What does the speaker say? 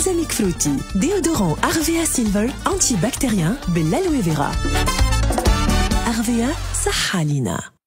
Balsamic Fruity, déodorant Arvea Silver, antibactérien, Bellaloe Vera. Arvea, sahalina.